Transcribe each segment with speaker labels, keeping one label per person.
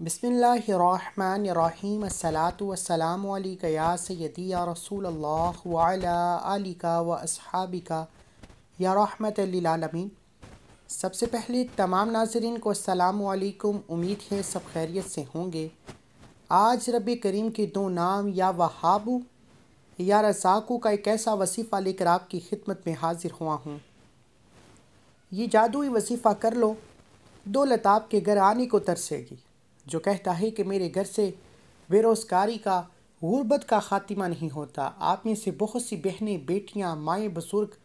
Speaker 1: बिसमीम सलाम या सैदी या रसूल अल्लाह व असहाबिका। या रहमत आलमीन सबसे पहले तमाम नाजरीन को वालेकुम उम्मीद है सब खैरियत से होंगे। आज रब करीम के दो नाम, या वहाबू, या रसाकू का एक ऐसा वसीफ़ा लेकर आपकी खिदमत में हाजिर हुआ हूँ। ये जादुई वसीफ़ा कर लो, दौलत आपके घर आने को तरसेगी। जो कहता है कि मेरे घर से बेरोज़गारी का, गुर्बत का ख़ात्मा नहीं होता। आप में से बहुत सी बहनें, बेटियाँ, माएँ, बुज़ुर्ग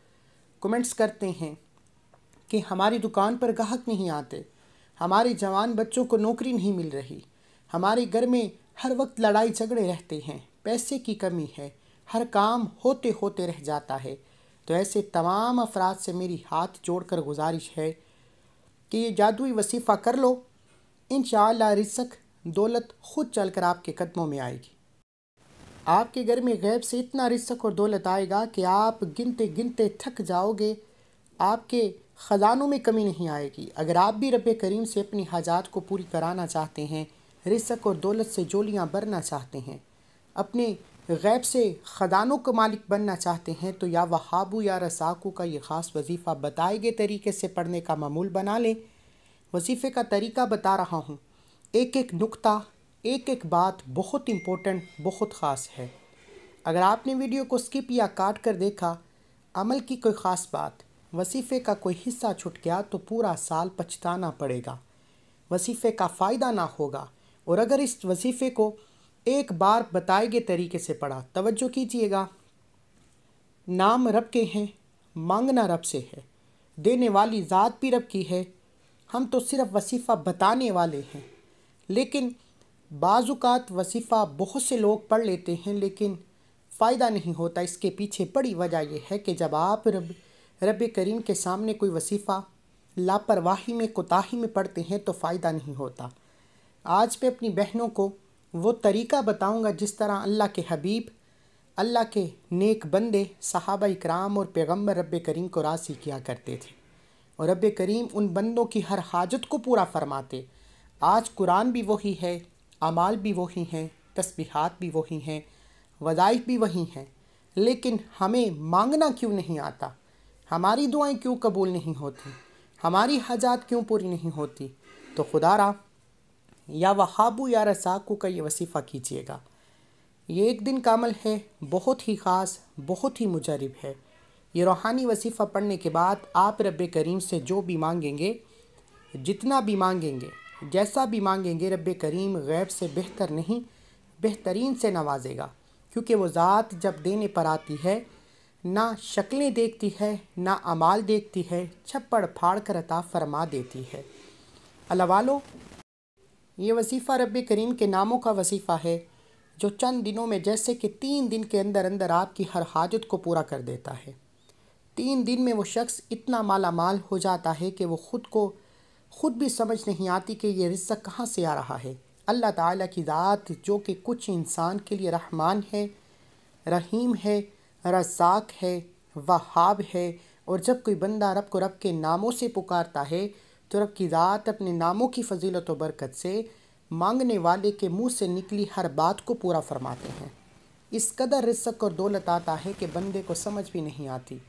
Speaker 1: कमेंट्स करते हैं कि हमारी दुकान पर गाहक नहीं आते। हमारे जवान बच्चों को नौकरी नहीं मिल रही। हमारे घर में हर वक्त लड़ाई झगड़े रहते हैं। पैसे की कमी है। हर काम होते होते रह जाता है। तो ऐसे तमाम अफराद से मेरी हाथ जोड़कर गुजारिश है कि ये जादुई वसीफ़ा कर लो। इन रिसक दौलत खुद चलकर आपके कदमों में आएगी। आपके घर में गैब से इतना रिसक और दौलत आएगा कि आप गिनते गिनते थक जाओगे, आपके ख़जानों में कमी नहीं आएगी। अगर आप भी रब करीम से अपनी हाजात को पूरी कराना चाहते हैं रिसक और दौलत से जोलियाँ भरना चाहते हैं, अपने गैब से ख़जानों का मालिक बनना चाहते हैं तो या वहाबू या रसाकू का ये ख़ास वजीफ़ा बताए गए तरीके से पढ़ने का मामूल बना लें। वजीफ़े का तरीका बता रहा हूँ। एक एक नुक्ता, एक एक बात बहुत इम्पोर्टेंट बहुत ख़ास है। अगर आपने वीडियो को स्किप या काट कर देखा, अमल की कोई ख़ास बात, वसीफ़े का कोई हिस्सा छुट गया तो पूरा साल पछताना पड़ेगा। वसीफ़े का फ़ायदा ना होगा। और अगर इस वसीफ़े को एक बार बताए गए तरीके से पढ़ा, तवज्जो कीजिएगा। नाम रब के हैं, मांगना रब से है। देने वाली ज़ात भी रब की है हम तो सिर्फ़ वसीफ़ा बताने वाले हैं। लेकिन बाज़ात वसीफ़ा बहुत से लोग पढ़ लेते हैं, लेकिन फ़ायदा नहीं होता। इसके पीछे बड़ी वजह यह है कि जब आप रब रब करीम के सामने कोई वसीफ़ा लापरवाही में, कोताही में पढ़ते हैं तो फ़ायदा नहीं होता। आज मैं अपनी बहनों को वो तरीका बताऊँगा जिस तरह अल्लाह के हबीब, अल्लाह के नेक बंदे, सहाबा इकराम और पैगंबर रब करीम को रासी किया करते थे। और रब करीम उन बंदों की हर हाजत को पूरा फरमाते। आज कुरान भी वही है, अमाल भी वही हैं, तस्बीहात भी वही हैं, वज़ाइफ भी वही हैं। लेकिन हमें मांगना क्यों नहीं आता? हमारी दुआएँ क्यों कबूल नहीं होती? हमारी हजात क्यों पूरी नहीं होती? तो खुदारा या वहाबू या रसाकू का ये वसीफ़ा कीजिएगा। ये एक दिन का अमल है, बहुत ही ख़ास, बहुत ही मुजरब है। ये रूहानी वसीफ़ा पढ़ने के बाद आप रब करीम से जो भी मांगेंगे, जितना भी मांगेंगे, जैसा भी मांगेंगे, रब करीम गैब से बेहतर नहीं, बेहतरीन से नवाजेगा। क्योंकि वो ज़ात जब देने पर आती है, ना शक्लें देखती है, ना अमाल देखती है, छप्पड़ फाड़ कर अता फरमा देती है। अल्लाह वालो, ये वसीफ़ा रब करीम के नामों का वसीफ़ा है, जो चंद दिनों में जैसे कि तीन दिन के अंदर अंदर आपकी हर हाजत को पूरा कर देता है। तीन दिन में वो शख्स इतना माला माल हो जाता है कि वो ख़ुद को, ख़ुद भी समझ नहीं आती कि ये रिज़्क कहाँ से आ रहा है। अल्लाह ताला की ज़ात जो कि कुछ इंसान के लिए रहमान है, रहीम है रसाक है, वहाब है, और जब कोई बंदा रब को रब के नामों से पुकारता है तो रब की ज़ात अपने नामों की फजीलत व बरकत से मांगने वाले के मुँह से निकली हर बात को पूरा फरमाते हैं। इस कदर रिस्क और दौलत आता है कि बंदे को समझ भी नहीं आती।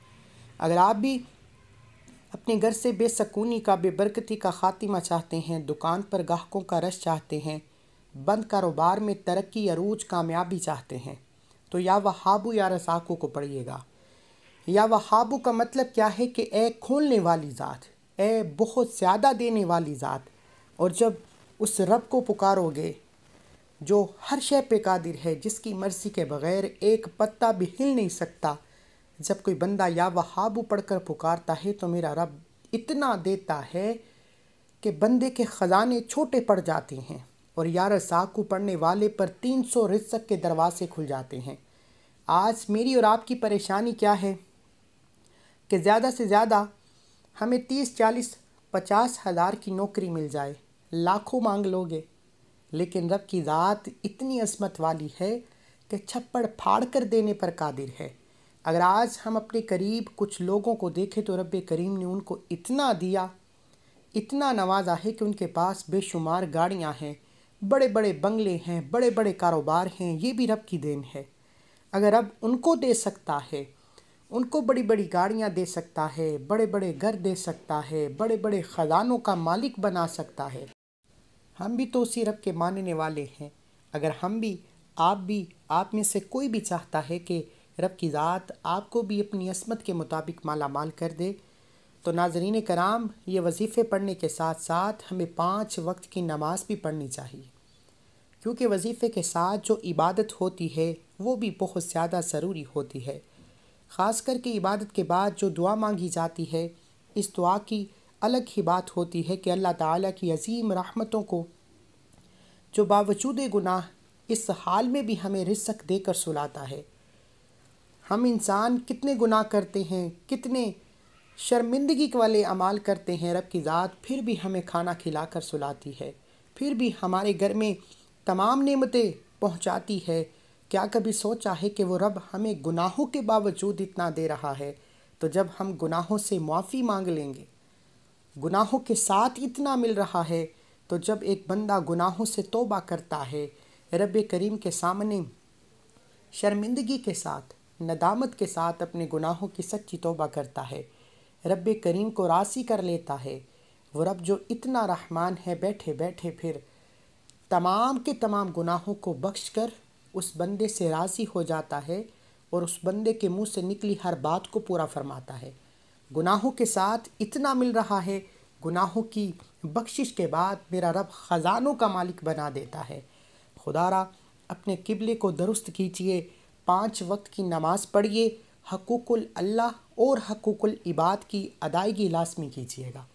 Speaker 1: अगर आप भी अपने घर से बेसकूनी का, बेबरकती का ख़ात्मा चाहते हैं, दुकान पर गाहकों का रश चाहते हैं, बंद कारोबार में तरक्की अरूज कामयाबी चाहते हैं तो या वहाबू या रसाकू को पढ़िएगा या वहाबू का मतलब क्या है कि ए खोलने वाली ज़ात, ए बहुत ज़्यादा देने वाली ज़ात, और जब उस रब को पुकारोगे, जो हर शय पे कादिर है, जिसकी मर्ज़ी के बग़ैर एक पत्ता भी हिल नहीं सकता जब कोई बंदा या वहाबू पढ़कर पुकारता है तो मेरा रब इतना देता है कि बंदे के ख़जाने छोटे पड़ जाते हैं और यार साकू पढ़ने वाले पर तीन सौ रिजक के दरवाजे खुल जाते हैं। आज मेरी और आपकी परेशानी क्या है? कि ज़्यादा से ज़्यादा हमें तीस, चालीस, पचास हज़ार की नौकरी मिल जाए। लाखों मांग लोगे। लेकिन रब की ज़ात इतनी असमत वाली है कि छप्पड़ फाड़ कर देने पर कादिर है। अगर आज हम अपने करीब कुछ लोगों को देखें तो रब करीम ने उनको इतना दिया, इतना नवाजा है कि उनके पास बेशुमार गाड़ियाँ हैं बड़े बड़े बंगले हैं बड़े बड़े कारोबार हैं, ये भी रब की देन है। अगर रब उनको दे सकता है, उनको बड़ी बड़ी गाड़ियाँ दे सकता है बड़े बड़े घर दे सकता है बड़े बड़े ख़जानों का मालिक बना सकता है, हम भी तो उसी रब के मानने वाले हैं। अगर हम भी, आप भी, आप में से कोई भी चाहता है कि रब की ज़ात आपको भी अपनी असमत के मुताबिक माला माल कर दे। तो नाजरीन कराम, ये वजीफ़े पढ़ने के साथ साथ हमें पाँच वक्त की नमाज़ भी पढ़नी चाहिए। क्योंकि वजीफ़े के साथ जो इबादत होती है, वो भी बहुत ज़्यादा ज़रूरी होती है। ख़ास करके इबादत के बाद जो दुआ मांगी जाती है, इस दुआ की अलग ही बात होती है कि अल्लाह ताला की अजीम रहमतों को, जो बावजूद गुनाह, इस हाल में भी हमें रिस्क देकर सुलाता है। हम इंसान कितने गुनाह करते हैं, कितने शर्मिंदगी वाले अमाल करते हैं, रब की ज़ात फिर भी हमें खाना खिलाकर सुलाती है, फिर भी हमारे घर में तमाम नेमतें पहुंचाती है। क्या कभी सोचा है कि वो रब हमें गुनाहों के बावजूद इतना दे रहा है? तो जब हम गुनाहों से माफ़ी मांग लेंगे, गुनाहों के साथ इतना मिल रहा है तो जब एक बंदा गुनाहों से तोबा करता है, रब करीम के सामने शर्मिंदगी के साथ नदामत के साथ अपने गुनाहों की सच्ची तोबा करता है। रब करीम को रासी कर लेता है। वो रब जो इतना रहमान है, बैठे बैठे फिर तमाम के तमाम गुनाहों को बख्श कर उस बंदे से राज़ी हो जाता है और उस बंदे के मुँह से निकली हर बात को पूरा फरमाता है। गुनाहों के साथ इतना मिल रहा है, गुनाहों की बख्शिश के बाद मेरा रब ख़जानों का मालिक बना देता है। खुदारा, अपने किबले को दुरुस्त कीजिए पाँच वक्त की नमाज़ पढ़िए, हकूक़ुल अल्लाह और हकूक़ुल इबाद की अदायगी लाजमी कीजिएगा।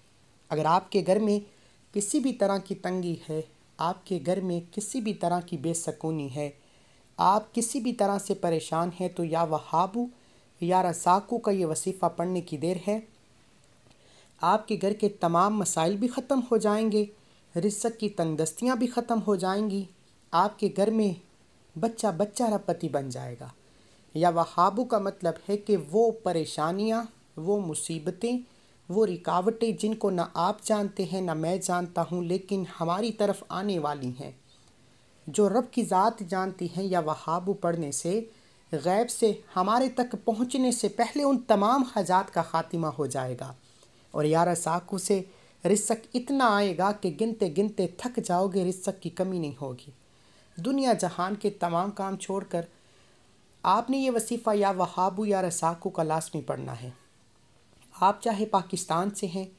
Speaker 1: अगर आपके घर में किसी भी तरह की तंगी है, आपके घर में किसी भी तरह की बेसकूनी है, आप किसी भी तरह से परेशान हैं तो या वहाबू, या रसाकू का ये वसीफ़ा पढ़ने की देर है। आपके घर के तमाम मसाइल भी ख़त्म हो जाएँगे रिस्क की तंगदस्तियाँ भी ख़त्म हो जाएँगी। आपके घर में बच्चा बच्चा रपति बन जाएगा। या वहाबू का मतलब है कि वो परेशानियाँ, वो मुसीबतें, वो रिकावटें जिनको ना आप जानते हैं, ना मैं जानता हूँ, लेकिन हमारी तरफ़ आने वाली हैं। जो रब की ज़ात जानती हैं या वहाबू पढ़ने से, गैब से, हमारे तक पहुँचने से पहले उन तमाम हजात का ख़ात्मा हो जाएगा। और यार साकू से, रिसक इतना आएगा कि गिनते गिनते थक जाओगे, रिसक की कमी नहीं होगी। दुनिया जहान के तमाम काम छोड़कर आपने ये वसीफ़ा या वहाबू या रसाकू का लाजमी पढ़ना है। आप चाहे पाकिस्तान से हैं,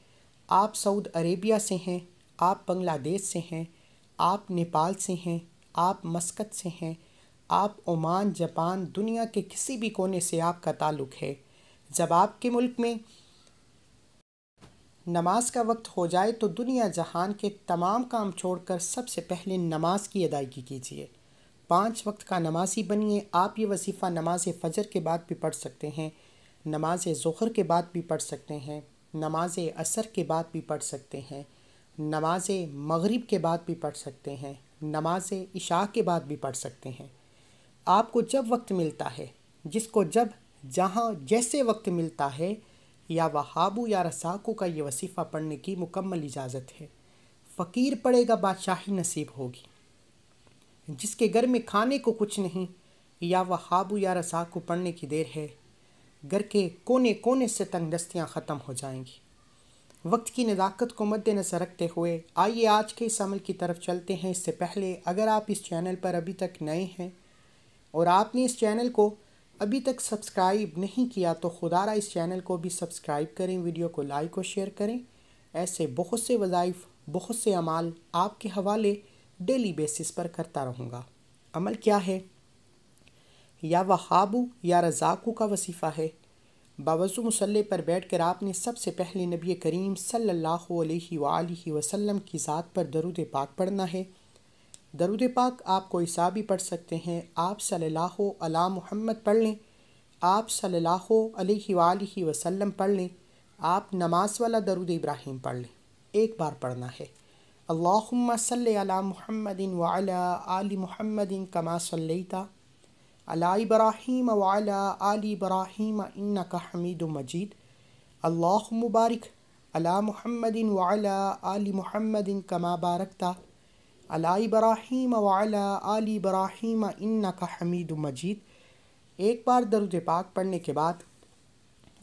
Speaker 1: आप सऊद अरेबिया से हैं, आप बांग्लादेश से हैं, आप नेपाल से हैं, आप मस्कत से हैं, आप ओमान, जापान, दुनिया के किसी भी कोने से आपका ताल्लुक़ है। जब आपके मुल्क में नमाज़ का वक्त हो जाए तो दुनिया जहान के तमाम काम छोड़कर सबसे पहले नमाज़ की अदायगी कीजिए। पाँच वक्त का नमाजी बनिए। आप ये वसीफ़ा नमाज़ फ़जर के बाद भी पढ़ सकते हैं, नमाज़ ज़ुहर के बाद भी पढ़ सकते हैं, नमाज़ असर के बाद भी पढ़ सकते हैं, नमाज़ मगरिब के बाद भी पढ़ सकते हैं, नमाज़ इशा के बाद भी पढ़ सकते हैं। आपको जब वक्त मिलता है, जिसको जब, जहाँ जैसे वक्त मिलता है या वहाबू या रसाकू का ये वसीफ़ा पढ़ने की मुकम्मल इजाज़त है। फ़कीर पड़ेगा बादशाही नसीब होगी। जिसके घर में खाने को कुछ नहीं, या वहाबू या रसाकू पढ़ने की देर है, घर के कोने कोने से तंग दस्तियाँ ख़त्म हो जाएँगी। वक्त की नज़ाकत को मद्देनज़र रखते हुए आइए आज के इस अमल की तरफ़ चलते हैं। इससे पहले अगर आप इस चैनल पर अभी तक नए हैं और आपने इस चैनल को अभी तक सब्सक्राइब नहीं किया तो खुदारा इस चैनल को भी सब्सक्राइब करें, वीडियो को लाइक और शेयर करें। ऐसे बहुत से वज़ाइफ, बहुत से अमाल आपके हवाले डेली बेसिस पर करता रहूँगा। अमल क्या है? या वहाबू या रज़ाकू का वसीफ़ा है। बावजू मुसल्ले पर बैठ कर आपने सबसे पहले नबी करीम सल्लल्लाहु अलैहि वसल्लम की ज़ात पर दरुद पाक पढ़ना है। दरुद पाक आप कोई सा भी पढ़ सकते हैं। आप सल्लल्लाहु अला मुहम्मद पढ़ लें। आप सल्लल्लाहु अलैहि वसल्लम पढ़ लें। आप नमाज़ वाला दरुद इब्राहिम पढ़ लें। एक बार पढ़ना है। अल्लाहुम्मा सल्ली अला मुहम्मदिन व अला आलि मुहम्मदिन कमा सल्लैता। अला इब्राहीम वाला आली इब्राहीम इन्नका हमीद मजीद। अल्लाह मुबारक अला मुहम्मदिन वाला आली मुहम्मदिन कमा बारकता। अला इब्राहीम वाला आली इब्राहीम इन्ना का हमीद मजीद एक बार दरुद पाक पढ़ने के बाद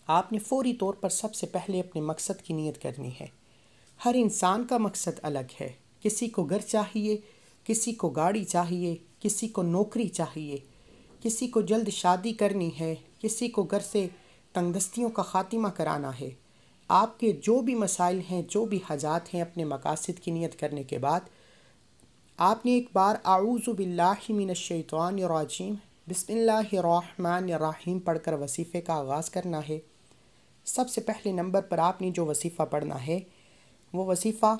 Speaker 1: आपने फौरी तौर पर सबसे पहले अपने मकसद की नीयत करनी है। हर इंसान का मकसद अलग है। किसी को घर चाहिए, किसी को गाड़ी चाहिए, किसी को नौकरी चाहिए, किसी को जल्द शादी करनी है, किसी को घर से तंगदस्तियों का ख़ात्मा कराना है। आपके जो भी मसाइल हैं, जो भी हजात हैं अपने मकासद की नीयत करने के बाद आपने एक बार आऊज़बिल्लिमिनशैतवानरजीम बिसमीम पढ़कर वसीफ़े का आगाज़ करना है। सबसे पहले नंबर पर आपने जो वसीफ़ा पढ़ना है, वो वसीफ़ा,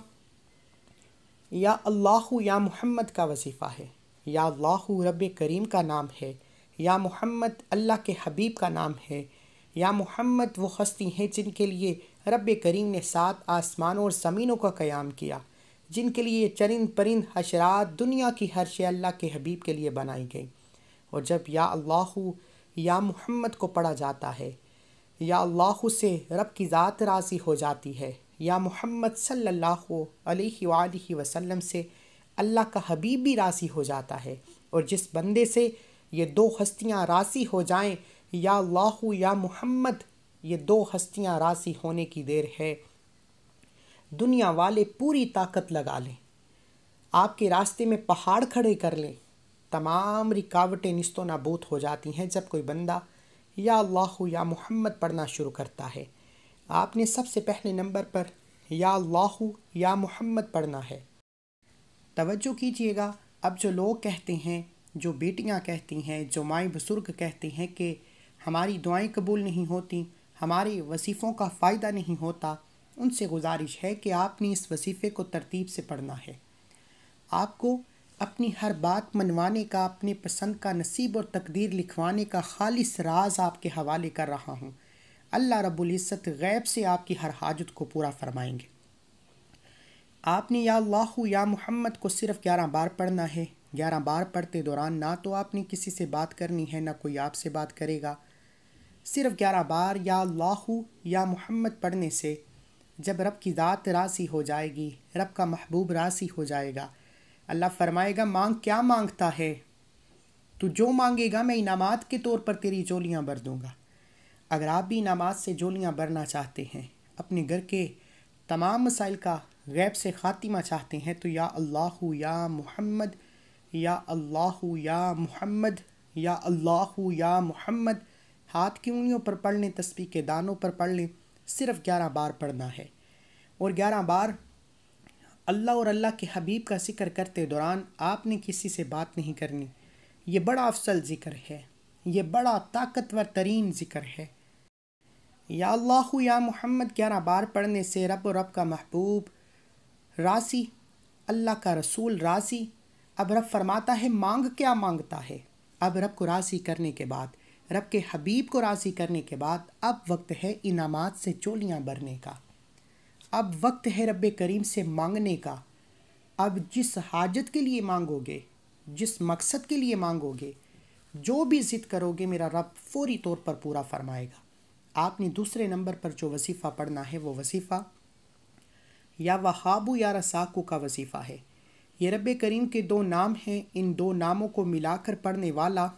Speaker 1: या अल्लाह, या मोहम्मद का वसीफ़ा है, या अल्लाह रब करीम का नाम है, या मोहम्मद अल्लाह के हबीब का नाम है, या मोहम्मद वो हस्ती हैं जिनके लिए रब करीम ने सात आसमानों और ज़मीनों का क़याम किया। जिनके लिए चरिंद परिंद हशरात दुनिया की हर शे अल्लाह के हबीब के लिए बनाई गई। और जब या अल्लाह, या मोहम्मद को पढ़ा जाता है, या अल्लाह से रब की ज़ात राज़ी हो जाती है, या मोहम्मद सल्लल्लाहु अलैहि वसल्लम से अल्लाह का हबीब भी राज़ी हो जाता है, और जिस बंदे से ये दो हस्तियाँ राज़ी हो जाएँ, या अल्लाह या मोहम्मद, ये दो हस्तियाँ राज़ी होने की देर है। दुनिया वाले पूरी ताकत लगा लें। आपके रास्ते में पहाड़ खड़े कर लें। तमाम रिकावटें निस्तो नाबूद हो जाती हैं जब कोई बंदा या अल्लाह या मोहम्मद पढ़ना शुरू करता है। आपने सबसे पहले नंबर पर या अल्लाह या मोहम्मद पढ़ना है। तवज्जो कीजिएगा। अब जो लोग कहते हैं, जो बेटियाँ कहती हैं, जो माए बुज़ुर्ग कहते हैं कि हमारी दुआएँ कबूल नहीं होती, हमारे वसीफ़ों का फ़ायदा नहीं होता उनसे गुजारिश है कि आपने इस वसीफ़े को तरतीब से पढ़ना है। आपको अपनी हर बात मनवाने का, अपने पसंद का नसीब और तकदीर लिखवाने का खालिस राज आपके हवाले कर रहा हूँ। अल्लाह रब्बुल गैब से आपकी हर हाजत को पूरा फरमाएँगे। आपने या अल्लाह या मोहम्मद को सिर्फ़ ग्यारह बार पढ़ना है। ग्यारह बार पढ़ते दौरान ना तो आपने किसी से बात करनी है, ना कोई आपसे बात करेगा। सिर्फ़ ग्यारह बार या अल्लाह या मोहम्मद पढ़ने से जब रब की ज़ात रासी हो जाएगी, रब का महबूब रासी हो जाएगा। अल्लाह फरमाएगा, मांग क्या माँगता है? तू जो मांगेगा, मैं इनामात के तौर पर तेरी जोलियाँ भर दूँगा। अगर आप भी इनामात से जोलियाँ भरना चाहते हैं, अपने घर के तमाम मसाइल का गैब से ख़ातिमा चाहते हैं तो या अल्लाह या मोहम्मद, या अल्लाह या मोहम्मद, या अल्लाह या मोहम्मद, हाथ की उंगलियों पर पढ़ लें तस्बी के दानों पर पढ़ लें सिर्फ़ ग्यारह बार पढ़ना है। और ग्यारह बार अल्लाह और अल्लाह के हबीब का ज़िक्र करते दौरान आपने किसी से बात नहीं करनी। ये बड़ा अफसल ज़िक्र है। ये बड़ा ताकतवर तरीन ज़िक्र है। या अल्लाह या मोहम्मद, ग्यारह बार पढ़ने से रब और रब का महबूब रासी अल्लाह का रसूल रासी अब रब फरमाता है, मांग क्या माँगता है? अब रब को रासी करने के बाद रब के हबीब को राज़ी करने के बाद अब वक्त है इनामात से चोलियाँ भरने का। अब वक्त है रब करीम से मांगने का। अब जिस हाजत के लिए मांगोगे, जिस मकसद के लिए मांगोगे, जो भी ज़िद करोगे, मेरा रब फौरी तौर पर पूरा फरमाएगा। आपने दूसरे नंबर पर जो वसीफ़ा पढ़ना है, वो वसीफ़ा। या वहाबू या रसाकू का वसीफ़ा है। ये रब करीम के दो नाम हैं। इन दो नामों को मिलाकर पढ़ने वाला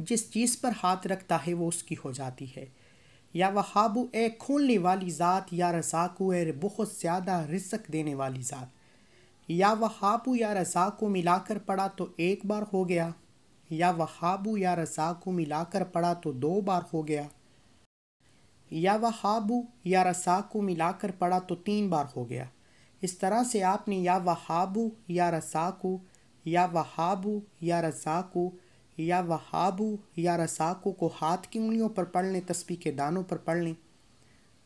Speaker 1: जिस चीज़ पर हाथ रखता है वो उसकी हो जाती है। या वहाबू, ए खोलने वाली ज़ात, या रसाकू ए बहुत ज़्यादा रिस्क देने वाली ज़ात। या वह वहाबू, या रसाकू मिलाकर पढ़ा तो एक बार हो गया। या वहाबू, या रसाकू मिलाकर पढ़ा तो दो बार हो गया। या वहाबू, या रसाकू मिलाकर पढ़ा तो तीन बार हो गया। इस तरह से आपने या वहाबू, या रसाकू या वहाबू, या रसाकू या वहाबू या रसाकू को हाथ की उंगलियों पर पढ़ लें तस्बी के दानों पर पढ़ लें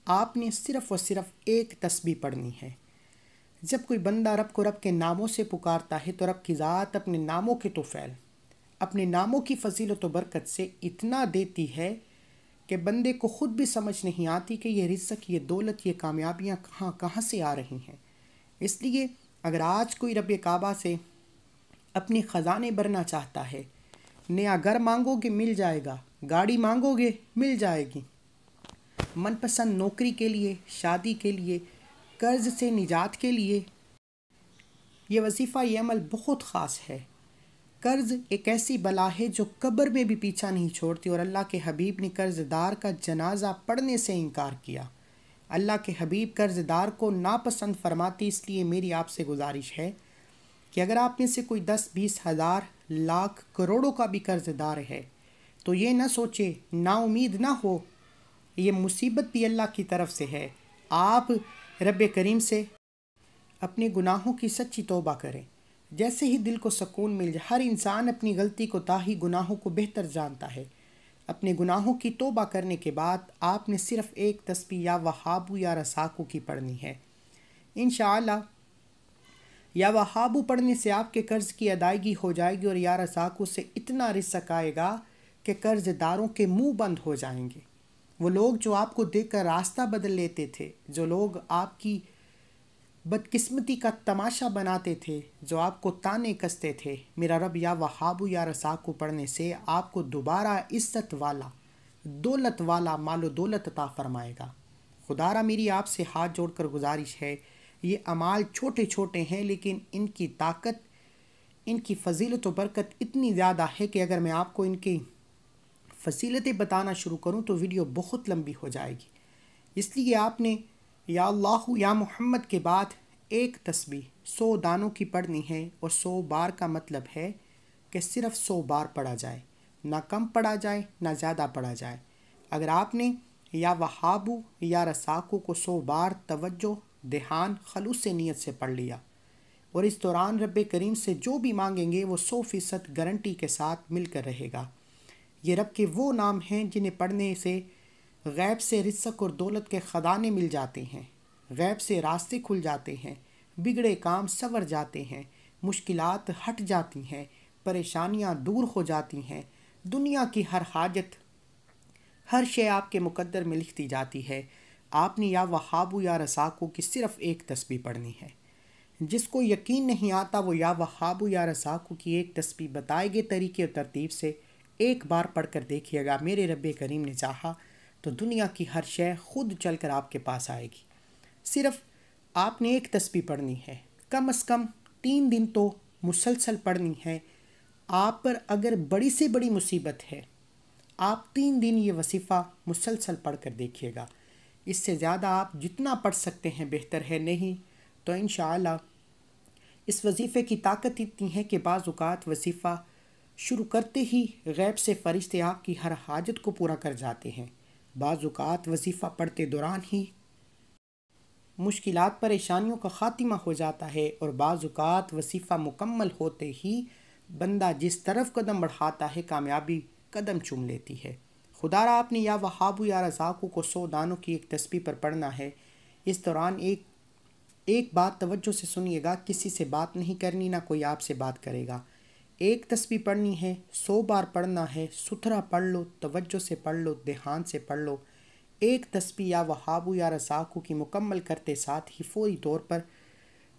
Speaker 1: आपने सिर्फ़ और सिर्फ़ एक तस्बी पढ़नी है। जब कोई बंदा रब को रब के नामों से पुकारता है तो रब की ज़ात अपने नामों के तो फैल अपने नामों की फजीलत बरकत से इतना देती है कि बंदे को ख़ुद भी समझ नहीं आती कि ये रिस्क ये दौलत, ये कामयाबियाँ कहाँ कहाँ से आ रही हैं। इसलिए अगर आज कोई रब काबा से अपने ख़जाने भरना चाहता है नया घर मांगोगे, मिल जाएगा। गाड़ी मांगोगे, मिल जाएगी। मनपसंद नौकरी के लिए, शादी के लिए, कर्ज से निजात के लिए। ये वजीफ़ा ये अमल बहुत ख़ास है। कर्ज़ एक ऐसी बला है जो कब्र में भी पीछा नहीं छोड़ती और अल्लाह के हबीब ने कर्ज़दार का जनाजा पढ़ने से इनकार किया। अल्लाह के हबीब कर्ज़दार को नापसंद फरमाती, इसलिए मेरी आपसे गुजारिश है कि अगर आप में से कोई दस बीस हज़ार लाख करोड़ों का भी कर्ज़दार है। तो ये ना सोचे, ना उम्मीद ना हो, ये मुसीबत भी अल्लाह की तरफ़ से है। आप रब करीम से अपने गुनाहों की सच्ची तोबा करें। जैसे ही दिल को सकून मिल जाए, हर इंसान अपनी गलती को ताही गुनाहों को बेहतर जानता है। अपने गुनाहों की तोबा करने के बाद आपने सिर्फ़ एक तस्वीर या वहाबू या रसाकू की पढ़नी है। इन या वहाबू पढ़ने से आपके कर्ज़ की अदायगी हो जाएगी और या रसाकू से इतना रिसक आएगा कि कर्ज़दारों के मुँह बंद हो जाएँगे। वो लोग जो आपको देखकर रास्ता बदल लेते थे, जो लोग आपकी बदकिस्मती का तमाशा बनाते थे, जो आपको ताने कसते थे, मेरा रब या वहाबू या रसाक पढ़ने से आपको दोबारा इज़्ज़त वाला, दौलत वाला, मालो दौलत अता फरमाएगा। खुदारा मेरी आपसे हाथ जोड़कर गुजारिश है ये अमाल छोटे छोटे हैं, लेकिन इनकी ताकत, इनकी फजीलत बरकत इतनी ज़्यादा है कि अगर मैं आपको इनकी फसीलतें बताना शुरू करूँ तो वीडियो बहुत लंबी हो जाएगी। इसलिए आपने या अल्लाह या मोहम्मद के बाद एक तस्बी सौ दानों की पढ़नी है और सौ बार का मतलब है कि सिर्फ़ सौ बार पढ़ा जाए। ना कम पढ़ा जाए, ना ज़्यादा पढ़ा जाए। अगर आपने या वहाबू या रसाकू को सौ बार तवज्जो ध्यान खलूस से नीयत से पढ़ लिया। और इस दौरान रब करीम से जो भी मांगेंगे, वो सौ फ़ीसद गारंटी के साथ मिलकर रहेगा। ये रब के वो नाम हैं जिन्हें पढ़ने से गैब से रिसक और दौलत के ख़दाने मिल जाते हैं, गैब से रास्ते खुल जाते हैं, बिगड़े काम सवर जाते हैं, मुश्किलात हट जाती हैं, परेशानियाँ दूर हो जाती हैं, दुनिया की हर हाजत हर शे आपके मुकद्दर में लिख दी जाती है। आपने या वहाबू या रसाकू की सिर्फ़ एक तस्बी पढ़नी है? जिसको यकीन नहीं आता, वो या वहाबू या रसाकू की एक तस्बी बताए गए तरीके और तरतीब से एक बार पढ़ कर देखिएगा। मेरे रब करीम ने चाहा तो दुनिया की हर शय खुद चल कर आपके पास आएगी। सिर्फ़ आपने एक तस्वीर पढ़नी है। कम अज़ कम तीन दिन तो मुसलसल पढ़नी है। आप पर अगर बड़ी से बड़ी मुसीबत है, आप तीन दिन ये वसीफ़ा मुसलसल पढ़ कर देखिएगा। इससे ज़्यादा आप जितना पढ़ सकते हैं बेहतर है नहीं तो इन इस वजीफ़े की ताकत इतनी है कि बाज़ात वजीफ़ा शुरू करते ही गैब से फ़रिश्ते आपकी हर हाजत को पूरा कर जाते हैं। बाज़ात वजीफ़ा पढ़ते दौरान ही मुश्किल परेशानियों का ख़ात्मा हो जाता है और बाज़ात वसीफ़ा मुकम्मल होते ही बंदा जिस तरफ़ कदम बढ़ाता है, कामयाबी कदम चूम लेती है। खुदारा आपने या वहाबू या रजाकू को सौ दानों की एक तस्वीर पर पढ़ना है। इस दौरान एक एक बात तवज्जो से सुनिएगा, किसी से बात नहीं करनी, ना कोई आपसे बात करेगा। एक तस्वीर पढ़नी है, सौ बार पढ़ना है, सुथरा पढ़ लो, तवज्जो से पढ़ लो, देहान से पढ़ लो। एक तस्वीर या वहाबू या रसाकू की मुकम्मल करते साथ ही फौरी तौर पर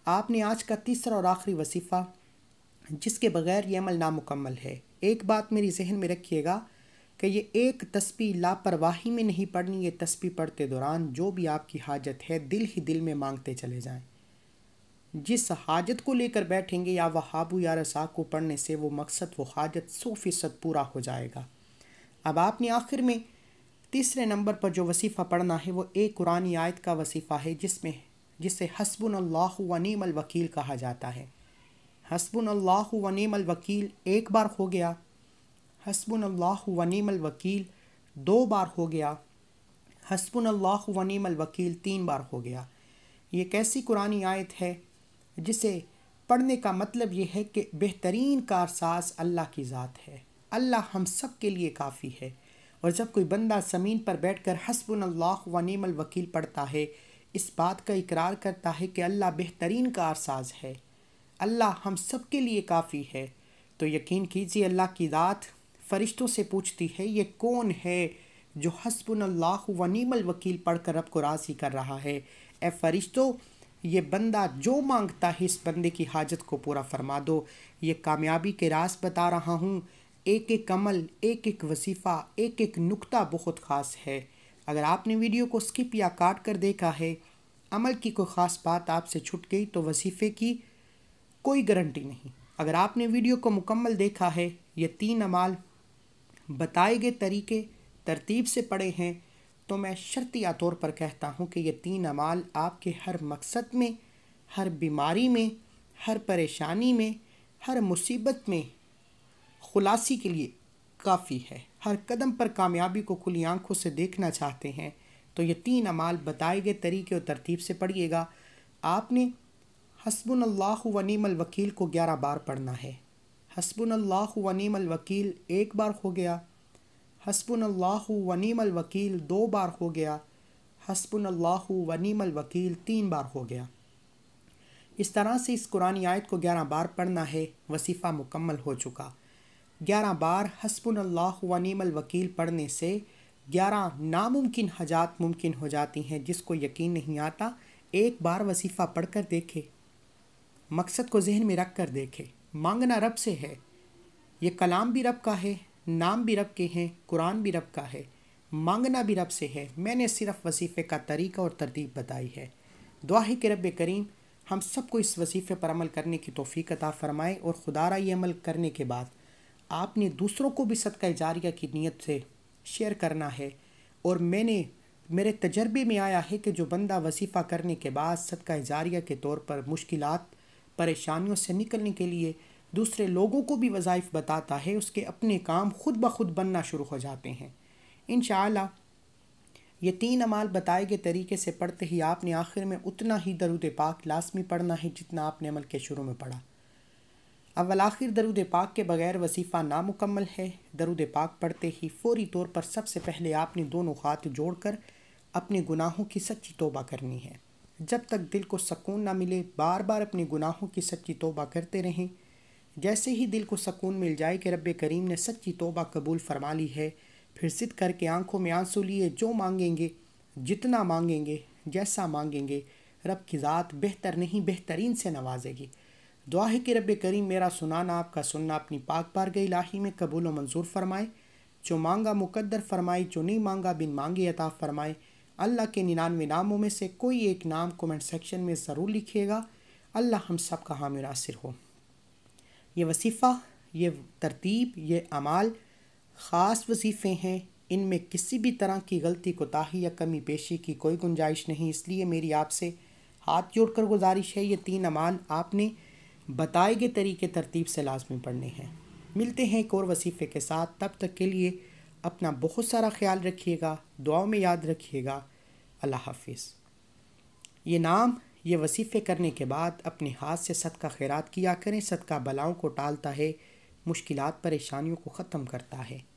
Speaker 1: आपने आज का तीसरा और आखिरी वसीफ़ा, जिसके बगैर ये अमल नामुकम्मल है। एक बात मेरी जहन में रखिएगा कि ये एक तस्वीर लापरवाही में नहीं पढ़नी, ये तस्वीर पढ़ते दौरान जो भी आपकी हाजत है, दिल ही दिल में मांगते चले जाएँ। जिस हाजत को लेकर बैठेंगे या वहाबू या रसा को पढ़ने से, वो मकसद, वो हाजत सौ फ़ीसद पूरा हो जाएगा। अब आपने आखिर में तीसरे नंबर पर जो वसीफ़ा पढ़ना है, वो एक कुरानी आयत का वसीफ़ा है, जिसमें, जिसे हसबन अल्लाह वकील कहा जाता है। हसबुन अल्लाह वनीम वकील एक बार हो गया हसबुन अल्लाह वनीम वकील, दो बार हो गया। हसबुन अल्लाह वनीम वकील, तीन बार हो गया। ये कैसी कुरानी आयत है, जिसे पढ़ने का मतलब ये है कि बेहतरीन कारसाज अल्लाह की ज़ात है। अल्लाह हम सब के लिए काफ़ी है। और जब कोई बंदा ज़मीन पर बैठ कर हसबन अल्लाह वनीम वकील पढ़ता है, इस बात का इकरार करता है कि अल्लाह बेहतरीन कारसाज है। अल्लाह हम सब के लिए काफ़ी है। तो यकीन कीजिए, अल्लाह की ज़ात फ़रिश्तों से पूछती है, ये कौन है जो हसबन अल्लाह वनीम वकील पढ़ कर रब को राज़ी कर रहा है? ए फ़रिश्तों, ये बंदा जो माँगता है इस बंदे की हाजत को पूरा फरमा दो। ये कामयाबी के रास बता रहा हूँ। एक एक अमल एक एक वसीफ़ा एक एक नुक्ता बहुत ख़ास है। अगर आपने वीडियो को स्किप या काट कर देखा है, अमल की कोई ख़ास बात आपसे छुट गई तो वसीफ़े की कोई गारंटी नहीं। अगर आपने वीडियो को मुकम्मल देखा है, ये तीन अमाल बताए गए तरीके तरतीब से पढ़े हैं तो मैं शर्तिया तौर पर कहता हूँ कि ये तीन अमाल आपके हर मकसद में, हर बीमारी में, हर परेशानी में, हर मुसीबत में खुलासी के लिए काफ़ी है। हर कदम पर कामयाबी को खुली आँखों से देखना चाहते हैं तो ये तीन अमाल बताए गए तरीके और तरतीब से पढ़िएगा। आपने हसबुन अल्लाह वनीम वकील को ग्यारह बार पढ़ना है। हसबुन अल्लाह वनीम वकील एक बार हो गया। हसबुन अल्लाह वनीम वकील दो बार हो गया। हसबुन अल्लाह वनीम वकील तीन बार हो गया। इस तरह से इस कुरानी आयत को ग्यारह बार पढ़ना है, वसीफ़ा मुकम्मल हो चुका। ग्यारह बार हसबुन अल्लाह वनीम वकील पढ़ने से ग्यारह नामुमकिन हजात मुमकिन हो जाती हैं, जिसको यकीन नहीं आता, एक बार वसीफ़ा पढ़ कर देखे। मकसद को जहन में रख कर देखे। मांगना रब से है। ये कलाम भी रब का है, नाम भी रब के हैं, कुरान भी रब का है। मांगना भी रब से है। मैंने सिर्फ़ वसीफ़े का तरीका और तरतीब बताई है। दुआ के रब करीम, हम सबको इस वसीफ़े पर अमल करने की तोफ़ी अता फ़रमाए और खुदारा ये अमल करने के बाद आपने दूसरों को भी सदका जारिया की नीयत से शेयर करना है और मैंने, मेरे तजर्बे में आया है कि जो बंदा वसीफ़ा करने के बाद सदका जारिया के तौर पर मुश्किलात परेशानियों से निकलने के लिए दूसरे लोगों को भी वज़ाइफ बताता है, उसके अपने काम खुद ब खुद बनना शुरू हो जाते हैं। इन ये तीन अमाल बताए गए तरीके से पढ़ते ही आपने आखिर में उतना ही दरुद पाक लाजमी पढ़ना है जितना आपने अमल के शुरू में पढ़ा। अवल आखिर दरुद पाक के बगैर वसीफ़ा नामुकम्मल है। दरुद पाक पढ़ते ही फौरी तौर पर सबसे पहले आपने दोनों हाथ जोड़कर अपने गुनाहों की सच्ची तोबा करनी है। जब तक दिल को सकून ना मिले बार बार अपने गुनाहों की सच्ची तोबा करते रहें। जैसे ही दिल को सकून मिल जाए कि रब करीम ने सच्ची तोबा कबूल फरमा ली है, फिर सिद्ध करके आँखों में आँसू लिए, जो मांगेंगे, जितना मांगेंगे, जैसा मांगेंगे, रब की ज़ात बेहतर नहीं, बेहतरीन से नवाजेगी। दुआ है कि रब करीम मेरा सुनाना, आपका सुनना अपनी पाक पार गई लाही में कबूल व मंजूर फरमाए। जो मांगा मुकद्दर फरमाए, जो नहीं मांगा बिन मांगे अता फरमाए। अल्लाह के निन्यानवे नामों में से कोई एक नाम कमेंट सेक्शन में ज़रूर लिखिएगा। अल्लाह हम सब का हामी नासिर हो। ये वसीफ़ा, ये तरतीब, ये अमाल ख़ास वजीफ़े हैं। इनमें किसी भी तरह की गलती, कोताही या कमी पेशी की कोई गुंजाइश नहीं। इसलिए मेरी आपसे हाथ जोड़ कर गुजारिश है, ये तीन अमाल आपने बताए गए तरीके तरतीब से लाजमी पढ़ने हैं। मिलते हैं एक और वसीफ़े के साथ। तब तक के लिए अपना बहुत सारा ख्याल रखिएगा, दुआओं में याद रखिएगा। अल्लाह हाफिज़। ये नाम, ये वसीफ़े करने के बाद अपने हाथ से सदका खैरात किया करें, सदका बलाओं को टालता है, मुश्किलात, परेशानियों को ख़त्म करता है।